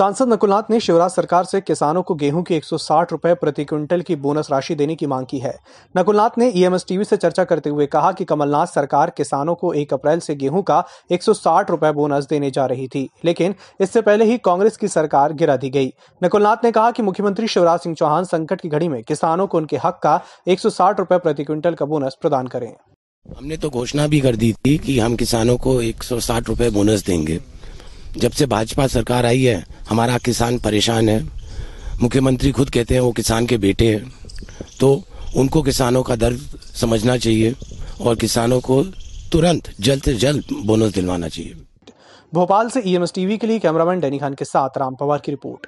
सांसद नकुलनाथ ने शिवराज सरकार से किसानों को गेहूँ की 160 रुपए प्रति क्विंटल की बोनस राशि देने की मांग की है। नकुलनाथ ने ईएमएस टीवी से चर्चा करते हुए कहा कि कमलनाथ सरकार किसानों को 1 अप्रैल से गेहूँ का 160 रुपए बोनस देने जा रही थी, लेकिन इससे पहले ही कांग्रेस की सरकार गिरा दी गई। नकुलनाथ ने कहा कि मुख्यमंत्री शिवराज सिंह चौहान संकट की घड़ी में किसानों को उनके हक का एक रुपए प्रति क्विंटल का बोनस प्रदान करें। हमने तो घोषणा भी कर दी थी कि हम किसानों को एक रुपए बोनस देंगे। जब से भाजपा सरकार आई है हमारा किसान परेशान है। मुख्यमंत्री खुद कहते हैं वो किसान के बेटे हैं। तो उनको किसानों का दर्द समझना चाहिए और किसानों को तुरंत, जल्द से जल्द बोनस दिलवाना चाहिए। भोपाल से ईएमएस टीवी के लिए कैमरामैन डैनी खान के साथ राम पवार की रिपोर्ट।